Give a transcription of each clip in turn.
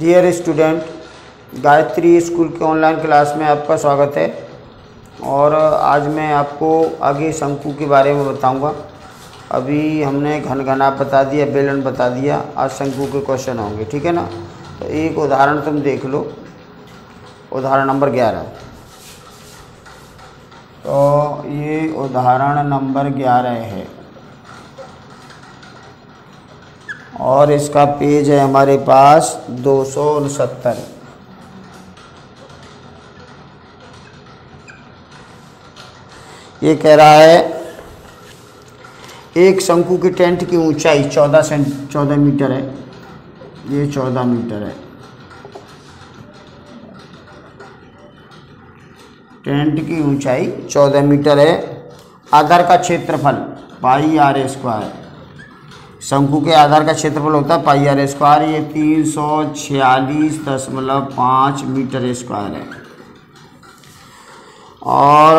Dear student Gayatri school के online class में आपका स्वागत है। और आज मैं आपको आगे शंकु के बारे में बताऊँगा। अभी हमने घन घनाप बता दिया, बेलन बता दिया, आज शंकु के क्वेश्चन होंगे, ठीक है ना? तो एक उदाहरण तुम देख लो। उदाहरण नंबर ग्यारह। तो ये उदाहरण नंबर ग्यारह है। और इसका पेज है हमारे पास दो सौ ये कह रहा है, एक शंकु की टेंट की ऊंचाई चौदह सेंट, चौदह मीटर है। ये चौदह मीटर है। टेंट की ऊंचाई चौदह मीटर है। आधार का क्षेत्रफल पाई आर स्क्वायर। शंकु के आधार का क्षेत्रफल होता है पाई आर स्क्वायर। ये तीन सौ छियालीस दशमलव पाँच मीटर स्क्वायर है। और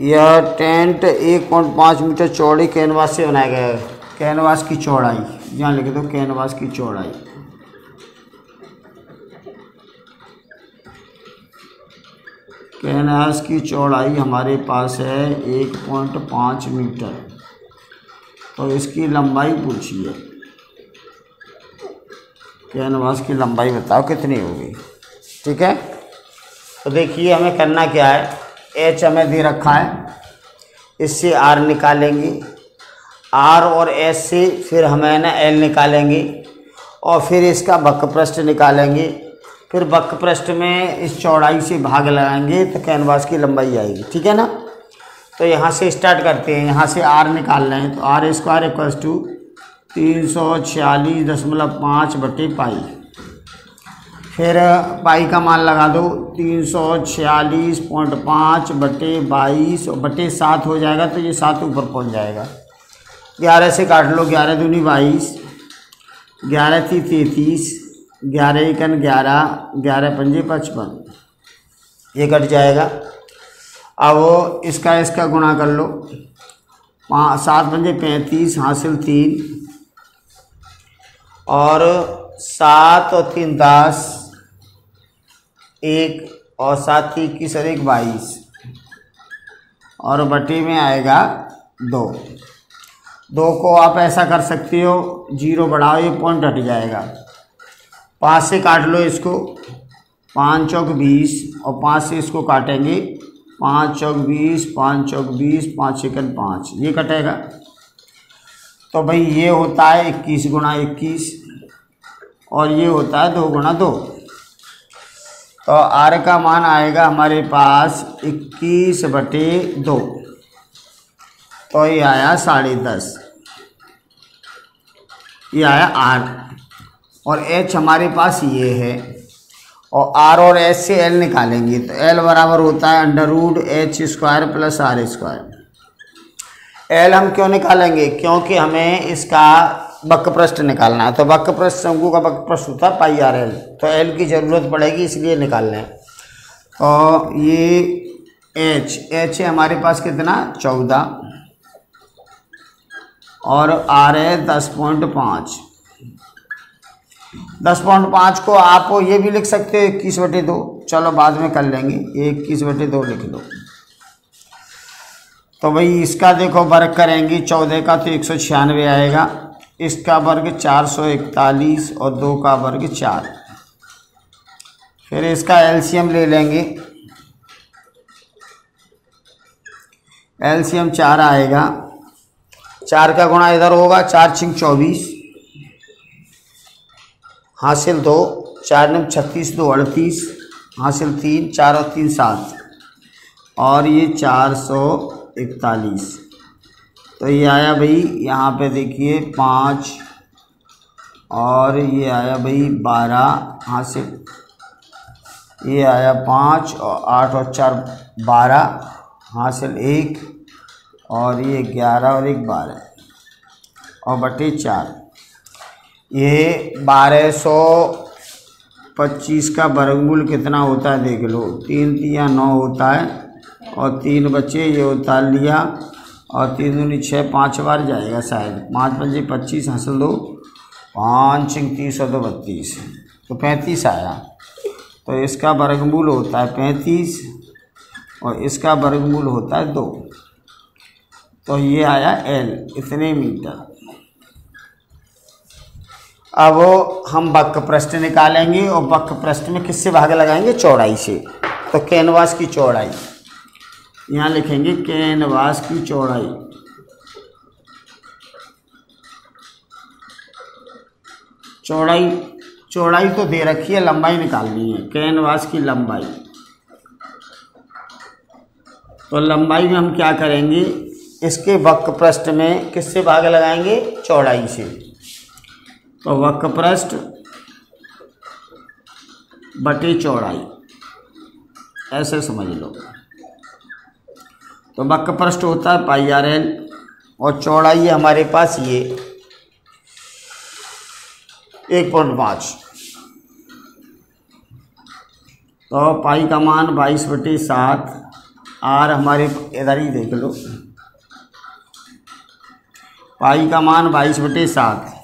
यह टेंट एक पॉइंट पाँच मीटर चौड़ी कैनवास से बनाया गया है। कैनवास की चौड़ाई यहाँ लिख दो कैनवास की चौड़ाई। कैनवास की चौड़ाई हमारे पास है एक पॉइंट पाँच मीटर। तो इसकी लंबाई पूछिए। कैनवास की लंबाई बताओ कितनी होगी? ठीक है? तो देखिए हमें करना क्या है। एच हमें दे रखा है। इससे आर निकालेंगे। आर और एस से फिर हमें ना एल निकालेंगे और फिर इसका बक पृष्ठ निकालेंगे। फिर बक पृष्ठ में इस चौड़ाई से भाग लगाएँगे तो कैनवास की लंबाई आएगी। ठीक है ना? तो यहाँ से स्टार्ट करते हैं, यहाँ से आर निकाल रहे हैं तो आर स्क्वायर इक्वल्स टू तीन सौ छियालीस दशमलव पाँच बटे पाई। फिर, पाई का मान लगा दो, तीन सौ छियालीस पॉइंट पाँच बटे बाईस, बटे सात हो जाएगा तो ये सात ऊपर पहुँच जाएगा। ग्यारह से काट लो, ग्यारह दूनी बाईस, ग्यारह थी तैंतीस, ग्यारह इकन ग्यारह ग्यारह पंजे पचपन, ये कट जाएगा। अब इसका इसका गुणा कर लो। पाँच सात पंजे पैंतीस, हासिल तीन। और सात और तीन दस, एक और सात की इक्कीस और एक बाईस। और बटे में आएगा दो। दो को आप ऐसा कर सकते हो, ज़ीरो बढ़ाओ, ये पॉइंट हट जाएगा। पाँच से काट लो इसको, पाँच चौक बीस, और पाँच से इसको काटेंगे पाँच चौक बीस पाँच चौक बीस पाँच सेकंड पाँच। ये कटेगा। तो भाई ये होता है इक्कीस गुणा इक्कीस और ये होता है दो गुणा दो। तो आर का मान आएगा हमारे पास इक्कीस बटे दो। तो ये आया साढ़े दस। ये आया आर और एच हमारे पास ये है। और आर और एच से एल निकालेंगे तो एल बराबर होता है under root H square plus R square L हम क्यों निकालेंगे? क्योंकि हमें इसका बक पृष्ठ निकालना है। तो बक पृष्ठ शंकु का बक पृष्ठ होता है पाई आर एल तो एल की ज़रूरत पड़ेगी, इसलिए निकालना है। तो ये एच एच है हमारे पास कितना? चौदह। और आर है दस पॉइंट पाँच। दस पॉइंट पाँच को आप ये भी लिख सकते हो, इक्कीस बटे दो। चलो बाद में कर लेंगे। ये इक्कीस बटे दो लिख लो। तो भाई इसका देखो वर्ग करेंगे, चौदह का तो एक सौ छियानवे आएगा। इसका वर्ग चार सौ इकतालीस और दो का वर्ग चार। फिर इसका एलसीएम ले लेंगे। एलसीएम चार आएगा। चार का गुणा इधर होगा, चार छिंग चौबीस। हासिल दो, चार नम छत्तीस दो, अड़तीस, हासिल तीन, चार और तीन सात। और ये चार सौ इकतालीस। तो ये आया भाई, यहाँ पे देखिए पाँच, और ये आया भाई बारह, हासिल। ये आया पाँच, और आठ और चार, बारह, हासिल एक, और ये ग्यारह और एक बारह। और बटे चार। ये बारह सौ पच्चीस का वर्गमूल कितना होता है देख लो। तीन तिया नौ होता है और तीन बच्चे ये उतार लिया और तीन दूनी छः पाँच बार जाएगा शायद। पाँच पंजे पच्चीस, हासिल दो। पाँच तीस और दो बत्तीस। तो पैंतीस आया। तो इसका वर्गमूल होता है पैंतीस और इसका वर्गमूल होता है दो। तो ये आया एल इतने मीटर। अब हम वक्र पृष्ठ निकालेंगे और वक्र पृष्ठ में किससे भाग लगाएँगे? चौड़ाई से। तो कैनवास की चौड़ाई। यहाँ लिखेंगे कैनवास की चौड़ाई। चौड़ाई चौड़ाई तो दे रखी है, लंबाई निकालनी है। कैनवास की लंबाई। तो लंबाई में हम क्या करेंगे? इसके वक्र पृष्ठ में किससे भाग लगाएँगे? चौड़ाई से। तो वक्र पृष्ठ बटे चौड़ाई। ऐसे समझ लो। तो वक्र पृष्ठ होता है पाई आर एल और चौड़ाई हमारे पास ये एक पॉइंट पाँच। तो पाई का मान बाईस बटे सात, आर हमारे इधर ही देख लो। पाई का मान बाईस बटे सात।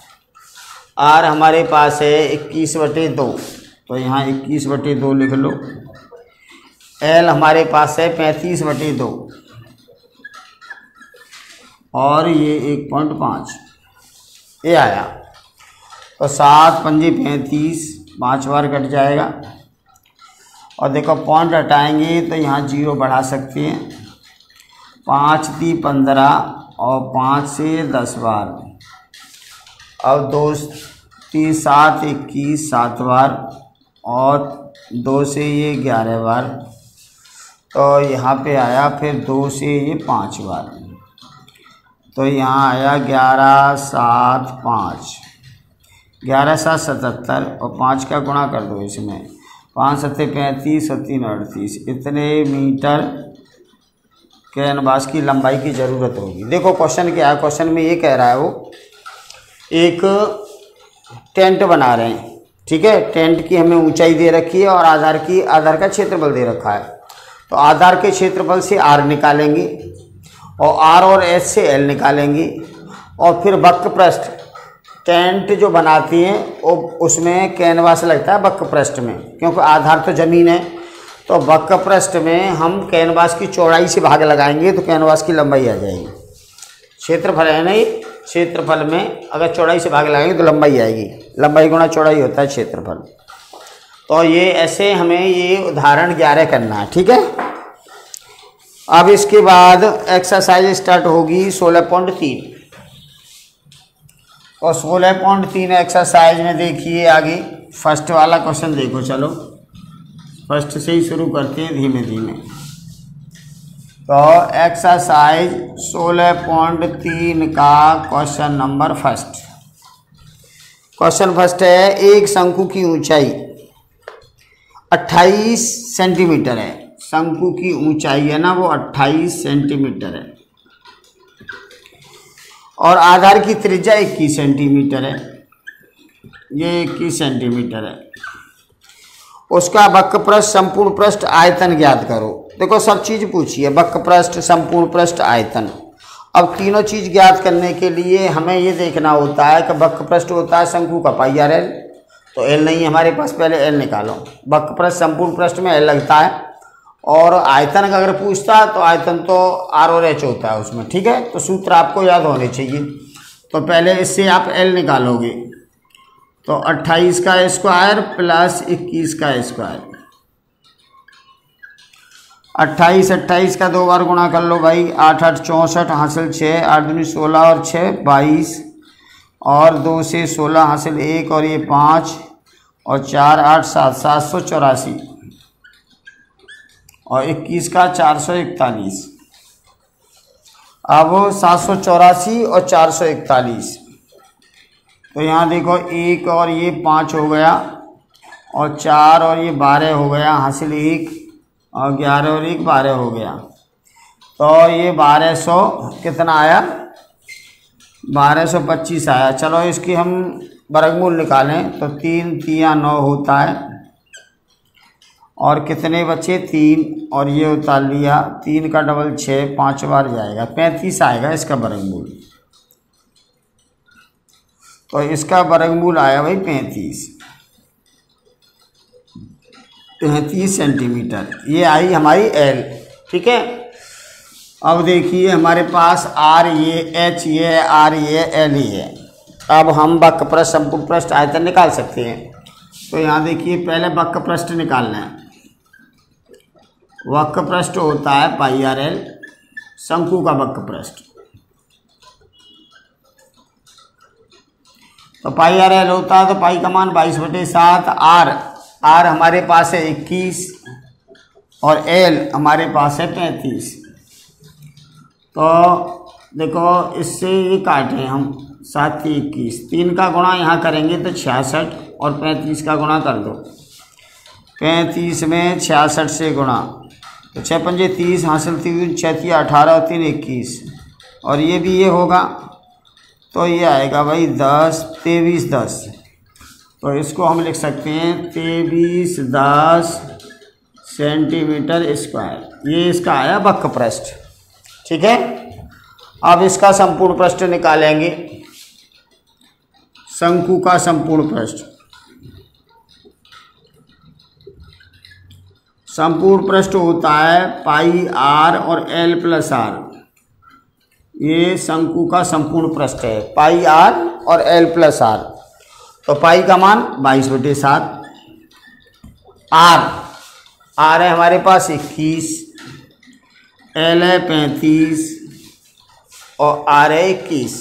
आर हमारे पास है इक्कीस बटे दो। तो यहाँ इक्कीस बटे दो लिख लो। एल हमारे पास है पैंतीस बटे दो। और ये एक पॉइंट पाँच। ये आया। तो सात पंजे पैंतीस, पाँच बार कट जाएगा। और देखो पॉइंट हटाएँगे तो यहाँ ज़ीरो बढ़ा सकते हैं। पाँच दी पंद्रह और पाँच से दस बार। अब दो तीन सात इक्कीस सात बार और दो से ये ग्यारह बार। तो यहाँ पे आया, फिर दो से ये पाँच बार। तो यहाँ आया ग्यारह सात पाँच। ग्यारह सात सतहत्तर और पाँच का गुणा कर दो इसमें। पाँच सत्ते पैंतीस और तीन अड़तीस। इतने मीटर कैनवास की लंबाई की ज़रूरत होगी। देखो क्वेश्चन क्या है, क्वेश्चन में ये कह रहा है वो एक टेंट बना रहे हैं, ठीक है? टेंट की हमें ऊंचाई दे रखी है और आधार की, आधार का क्षेत्रफल दे रखा है। तो आधार के क्षेत्रफल से आर निकालेंगे और आर और एस से एल निकालेंगे और फिर वक्र पृष्ठ टेंट जो बनाती हैं, वो उसमें कैनवास लगता है वक्र पृष्ठ में, क्योंकि आधार तो ज़मीन है। तो वक्र पृष्ठ में हम कैनवास की चौड़ाई से भाग लगाएँगे तो कैनवास की लंबाई आ जाएगी। क्षेत्रफल है नहीं? क्षेत्रफल में अगर चौड़ाई से भाग लगाएँगे तो लंबाई आएगी। लंबाई गुणा चौड़ाई होता है क्षेत्रफल। तो ये ऐसे हमें ये उदाहरण ग्यारह करना है, ठीक है? अब इसके बाद एक्सरसाइज स्टार्ट होगी सोलह पॉइंट तीन। और सोलह पॉइंट तीन एक्सरसाइज में देखिए आगे फ़र्स्ट वाला क्वेश्चन देखो, चलो। फ़र्स्ट से ही शुरू करते हैं धीमे धीमे तो एक्सरसाइज सोलह पॉइंट तीन का question number first question first है, एक शंकु की ऊंचाई 28 सेंटीमीटर है। शंकु की ऊंचाई है ना, वो 28 सेंटीमीटर है। और आधार की त्रिज्या इक्कीस सेंटीमीटर है। ये इक्कीस सेंटीमीटर है। उसका वक्र पृष्ठ संपूर्ण पृष्ठ आयतन ज्ञात करो। देखो, सब चीज़ पूछिए। वक्र पृष्ठ, संपूर्ण पृष्ठ, आयतन। अब तीनों चीज़ ज्ञात करने के लिए हमें ये देखना होता है कि वक्र पृष्ठ होता है शंकु का पाई आर एल। तो एल नहीं है हमारे पास, पहले एल निकालो। वक्र पृष्ठ, संपूर्ण पृष्ठ में एल लगता है। और आयतन का अगर पूछता है तो आयतन तो आर और एच होता है उसमें, ठीक है? तो सूत्र आपको याद होने चाहिए। तो पहले इससे आप एल निकालोगे। तो 28 का स्क्वायर प्लस 21 का स्क्वायर। 28 28 का दो बार गुणा कर लो भाई। आठ आठ, चौंसठ, हासिल छः आठ दूनी सोलह और छः बाईस। और दो से सोलह, हासिल एक और ये पाँच। और चार, आठ, सात सात सौ चौरासी। और इक्कीस का चार सौ इकतालीस। अब सात सौ चौरासी और चार सौ इकतालीस। तो यहाँ देखो एक और ये पाँच हो गया। और चार और ये बारह हो गया, हासिल एक। और ग्यारह और एक बारह हो गया। तो ये बारह सौ कितना आया? बारह सौ पच्चीस आया। चलो इसकी हम वर्गमूल निकालें। तो तीन तिया नौ होता है। और कितने बचे? तीन। और ये उतार लिया। तीन का डबल छः पाँच बार जाएगा। पैंतीस आएगा इसका वर्गमूल। तो इसका वर्गमूल आया भाई पैंतीस। पैंतीस सेंटीमीटर। ये आई हमारी एल ठीक है? अब देखिए, हमारे पास आर ये एच ये आर ये एल ये। अब हम बक पृष्ठ संपूर्ण पृष्ठ आयतन निकाल सकते हैं। तो यहाँ देखिए, पहले बक पृष्ठ निकालना है। वक्र पृष्ठ होता है पाई आर एल, शंकु का वक्र पृष्ठ तो पाई आर एल होता है तो पाई का मान बाईस बटे सात आर। आर हमारे पास है इक्कीस और एल हमारे पास है पैंतीस। तो देखो, इससे ये काटें हम, सात ही इक्कीस। तीन का गुणा यहाँ करेंगे तो छियासठ और पैंतीस का गुणा कर दो। पैंतीस में छियासठ से गुणा। तो छः पंजे तीस हासिल तीन छः अठारह और तीन इक्कीस। और ये भी ये होगा। तो ये आएगा भाई दस तेईस दस। तो इसको हम लिख सकते हैं तेईस दस सेंटीमीटर स्क्वायर। ये इसका आया बक्क पृष्ठ। ठीक है? अब इसका संपूर्ण पृष्ठ निकालेंगे। शंकु का संपूर्ण पृष्ठ। संपूर्ण पृष्ठ होता है पाई आर और एल प्लस आर। ये शंकु का संपूर्ण पृष्ठ है, पाई आर और एल प्लस आर। तो पाई का मान बाईस बटे सात। आर। आर है हमारे पास इक्कीस, एल है पैंतीस और आर है इक्कीस।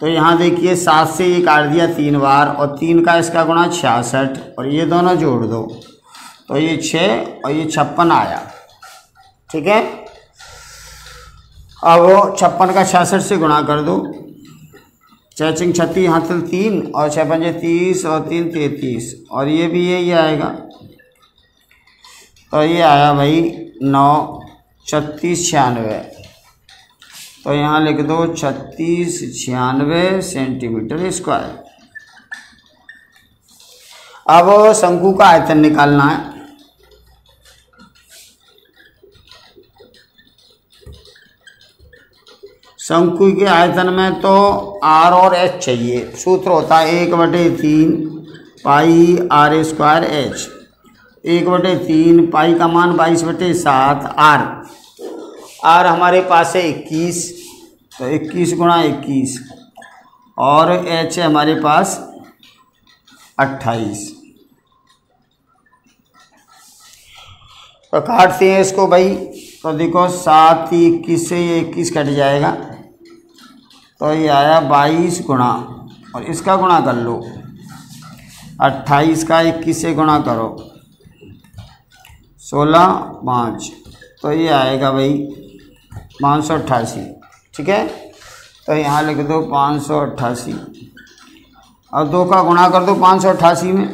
तो यहाँ देखिए सात से ये काट दिया तीन बार और तीन का इसका गुणा छियासठ और ये दोनों जोड़ दो। तो ये छः और ये छप्पन आया। ठीक है? अब छप्पन का छियासठ से गुणा कर दो। छः चिंग छत्तीस हासिल तीन और छः पंजे तीस और तीन तैतीस। और ये भी यही आएगा। तो ये आया भाई नौ, छत्तीस, छियानवे। तो यहाँ लिख दो, छत्तीस, छियानवे सेंटीमीटर स्क्वायर। अब शंकु का आयतन निकालना है। शंकु के आयतन में तो आर और एच चाहिए। सूत्र होता है एक बटे तीन पाई आर स्क्वायर एच। एक बटे तीन पाई का मान बाईस बटे सात आर। आर हमारे पास है इक्कीस तो इक्कीस गुणा इक्कीस। और एच है हमारे पास अट्ठाईस। तो काटते हैं इसको भाई। तो देखो सात, इक्कीस से ये इक्कीस कट जाएगा। तो ये आया बाईस गुणा, और इसका गुणा कर लो। अट्ठाईस का इक्कीस से गुणा करो। सोलह, पाँच। तो ये आएगा भाई पाँच सौ अट्ठासी, ठीक है? तो यहाँ लिख दो पाँच सौ अट्ठासी। और दो का गुणा कर दो पाँच सौ अट्ठासी में।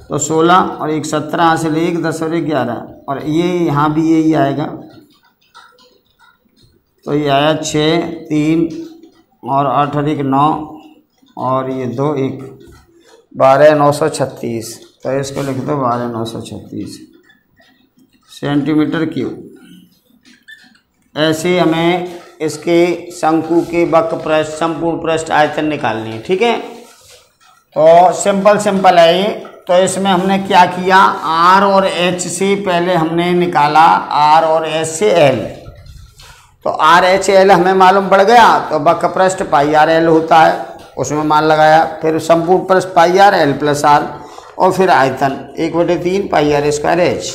तो सोलह और एक सत्रह से ले एक दस और एक ग्यारह, और ये यहाँ भी यही आएगा। तो ये आया छः, तीन और आठ अधिक नौ और ये दो, एक। बारह, नौ सौ छत्तीस। तो इसको लिख दो, बारह, नौ सौ छत्तीस। Centimetre cube. ऐसे हमें इसके शंकु के बक पृष्ठ, संपूर्ण पृष्ठ आयतन निकालनी है, ठीक है? तो सिंपल सिंपल है ये। तो इसमें हमने क्या किया? आर और एच से पहले हमने निकाला आर और एच से एल। तो आर एच एल हमें मालूम पड़ गया तो बक पृष्ठ पाई आर एल होता है, उसमें मान लगाया, फिर संपूर्ण पृष्ठ pi R L plus R और फिर आयतन, एक बटे तीन पाई आर स्क्वायर एच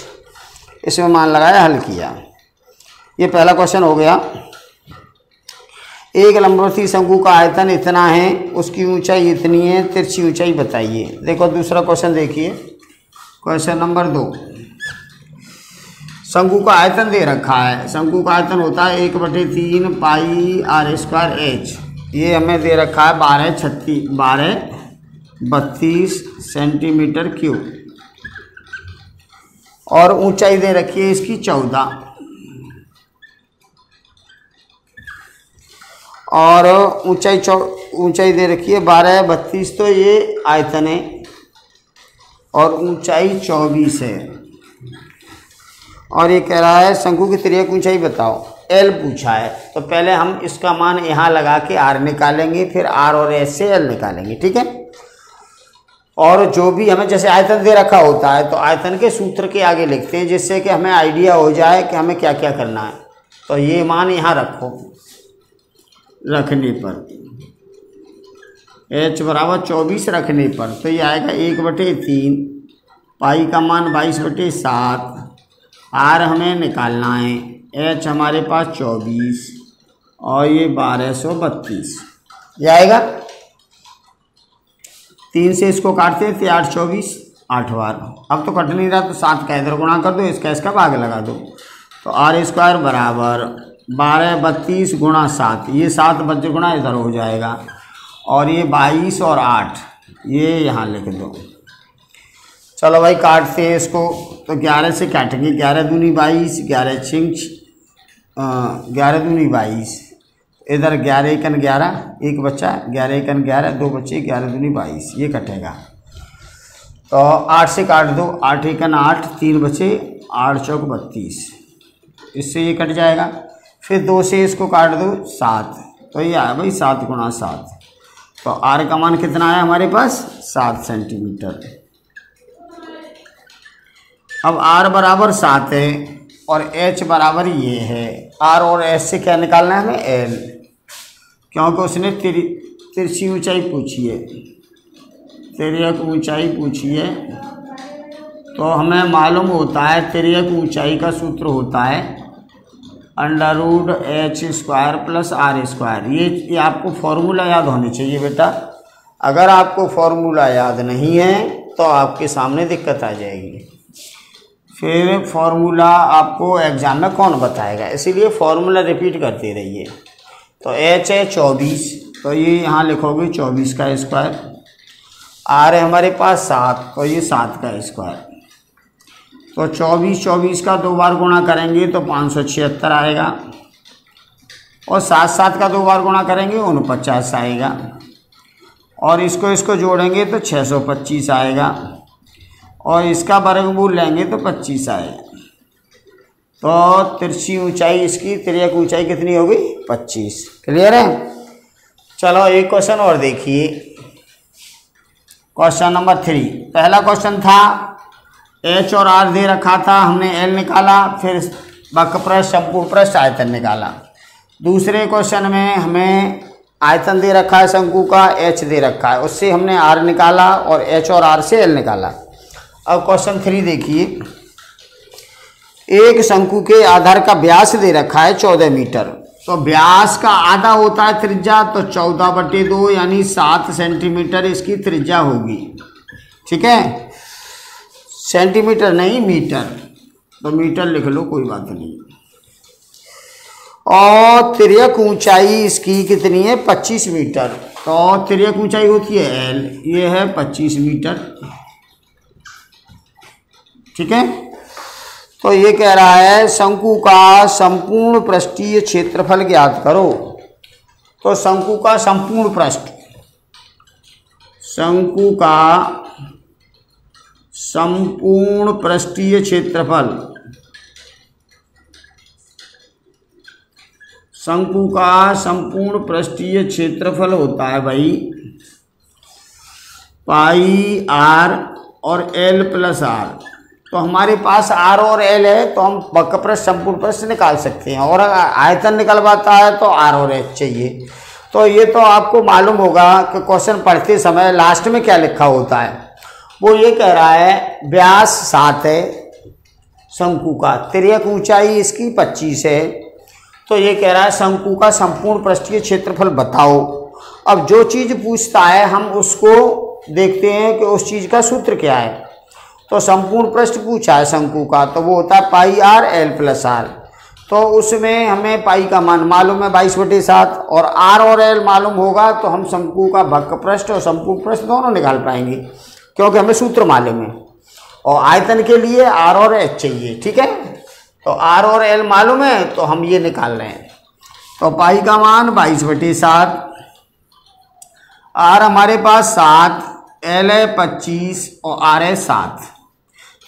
इसमें मान लगाया, हल किया। ये पहला क्वेश्चन हो गया। एक लंबवती शंकु का आयतन इतना है, उसकी ऊंचाई इतनी है, तिरछी ऊंचाई बताइए। देखो दूसरा क्वेश्चन देखिए क्वेश्चन नंबर दो। शंकु का आयतन दे रखा है। शंकु का आयतन होता है एक बटे तीन पाई आर स्क्वायर एच। ये हमें दे रखा है बारह छत्तीस बारह बत्तीस सेंटीमीटर क्यूब। और ऊंचाई दे रखी है इसकी चौदह। और ऊंचाई चौ, ऊंचाई दे रखी है बारह बत्तीस तो ये आयतन है। और ऊंचाई चौबीस है। और ये कह रहा है, शंकु की त्रियक ऊंचाई बताओ। एल पूछा है तो पहले हम इसका मान यहाँ लगा के आर निकालेंगे, फिर आर और एस से एल निकालेंगे, ठीक है? और जो भी हमें, जैसे आयतन दे रखा होता है तो आयतन के सूत्र के आगे लिखते हैं, जिससे कि हमें आइडिया हो जाए कि हमें क्या क्या करना है। तो ये मान यहाँ रखो, रखने पर। एच बराबर चौबीस रखने पर तो ये आएगा एक बटे तीन, पाई का मान बाईस बटे सात आर हमें निकालना है। एच हमारे पास चौबीस और ये बारह सौ बत्तीस। ये आएगा? तीन से इसको काटते तो आठ चौबीस, आठ बार। अब तो कट नहीं रहा तो सात का इधर गुणा कर दो, इसका इसका भाग लगा दो। तो आर स्क्वायर बराबर बारह बत्तीस गुणा सात, ये सात बच्चे गुणा इधर हो जाएगा। और ये बाईस और आठ, ये यहाँ लिख दो। चलो भाई काटते हैं इसको तो ग्यारह से काटेंगे ग्यारह दूनी बाईस, ग्यारह छिंच ग्यारह दूनी बाईस। इधर ग्यारह एकन ग्यारह, एक बच्चा ग्यारह एकन ग्यारह, दो बच्चे ग्यारह दूनी बाईस, ये कटेगा। तो आठ से काट दो, आठ एकन आठ, तीन बचे, आठ चौक बत्तीस। इससे ये कट जाएगा। फिर दो से इसको काट दो, सात। तो ये आया भाई सात गुणा सात। तो आर का मान कितना आया हमारे पास? सात सेंटीमीटर। अब आर बराबर सात है और एच बराबर ये है। आर और एच से क्या निकालना है हमें? एल। क्योंकि उसने तिर, तिरछी ऊंचाई पूछी है। तिरक ऊंचाई पूछी है। तो हमें मालूम होता है तिरक ऊंचाई का सूत्र होता है under root H square plus R square. ये ये आपको फॉर्मूला याद होनी चाहिए बेटा। अगर आपको फॉर्मूला याद नहीं है तो आपके सामने दिक्कत आ जाएगी। फिर फॉर्मूला आपको एग्ज़ाम में कौन बताएगा? इसीलिए फॉर्मूला रिपीट करते रहिए। तो एच है चौबीस। तो ये यहाँ लिखोगे चौबीस का स्क्वायर आर है हमारे पास सात। तो ये सात का स्क्वायर तो चौबीस चौबीस का दो बार गुणा करेंगे तो पाँच सौ छिहत्तर आएगा। और सात सात का दो बार गुणा करेंगे, उनपचास आएगा। और इसको इसको जोड़ेंगे तो छः सौ पच्चीस आएगा। और इसका वर्गमूल लेंगे तो पच्चीस आएगा तो तिरछी ऊंचाई इसकी तिरक ऊंचाई कितनी होगी पच्चीस। क्लियर है? चलो एक क्वेश्चन और देखिए। क्वेश्चन नंबर थ्री पहला क्वेश्चन था एच और आर दे रखा था, हमने एल निकाला, फिर बक पृष्ठ संपूर्ण पृष्ठ आयतन निकाला। दूसरे क्वेश्चन में हमें आयतन दे रखा है, शंकु का एच दे रखा है। उससे हमने आर निकाला और एच और आर से एल निकाला। अब क्वेश्चन थ्री देखिए। एक शंकु के आधार का व्यास दे रखा है चौदह मीटर। तो व्यास का आधा होता है त्रिज्या तो चौदह बटे दो यानी सात सेंटीमीटर इसकी त्रिज्या होगी। ठीक है? सेंटीमीटर नहीं, मीटर। तो मीटर लिख लो, कोई बात नहीं। और त्रियक ऊंचाई इसकी कितनी है? पच्चीस मीटर। तो त्रियक ऊंचाई होती है एल ये है पच्चीस मीटर। ठीक है? तो ये कह रहा है, शंकु का संपूर्ण पृष्ठीय क्षेत्रफल ज्ञात करो। तो शंकु का संपूर्ण पृष्ठ। शंकु का संपूर्ण पृष्ठीय क्षेत्रफल। शंकु का संपूर्ण पृष्ठीय क्षेत्रफल होता है भाई, पाई आर और एल प्लस आर। तो हमारे पास आर और एल है तो हम प्रश्न संपूर्ण प्रश्न निकाल सकते हैं। और आयतन निकलवाता है तो आर और एच चाहिए। तो ये तो आपको मालूम होगा कि क्वेश्चन पढ़ते समय लास्ट में क्या लिखा होता है। वो ये कह रहा है, व्यास सात है, शंकु का तिरक ऊंचाई इसकी पच्चीस है। तो ये कह रहा है, शंकु का संपूर्ण पृष्ठीय क्षेत्रफल बताओ। अब जो चीज़ पूछता है, हम उसको देखते हैं कि उस चीज़ का सूत्र क्या है। तो संपूर्ण पृष्ठ पूछा है शंकु का तो वो होता है pi R L plus R. तो उसमें हमें पाई का मान मालूम है बाईस बटे सात, और आर और एल मालूम होगा तो हम शंकु का भक्क पृष्ठ और संपूर्ण पृष्ठ दोनों निकाल पाएँगे, क्योंकि हमें सूत्र मालूम है। और आयतन के लिए आर और एच चाहिए, ठीक है? तो आर और एल मालूम है तो हम ये निकाल रहे हैं। तो पाई का मान बाईस बटे सात, आर हमारे पास सात, एल है पच्चीस और आर है सात।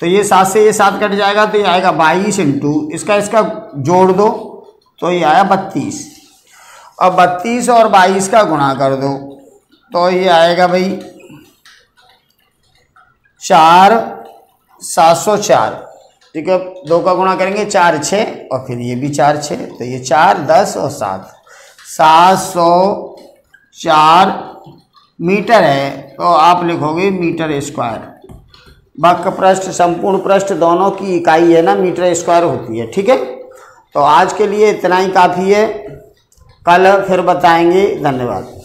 तो ये सात से ये सात कट जाएगा तो ये आएगा बाईस इंटू इसका इसका जोड़ दो तो ये आया बत्तीस। और बत्तीस और बाईस का गुणा कर दो तो ये आएगा भाई चार, सात सौ चार। ठीक है दो का गुणा करेंगे, चार छः और फिर ये भी चार छः तो ये चार, दस और सात। सात सौ चार मीटर है तो आप लिखोगे मीटर स्क्वायर। बक पृष्ठ, संपूर्ण पृष्ठ दोनों की इकाई है ना, मीटर स्क्वायर होती है, ठीक है? तो आज के लिए इतना ही काफ़ी है। कल फिर बताएँगे। धन्यवाद।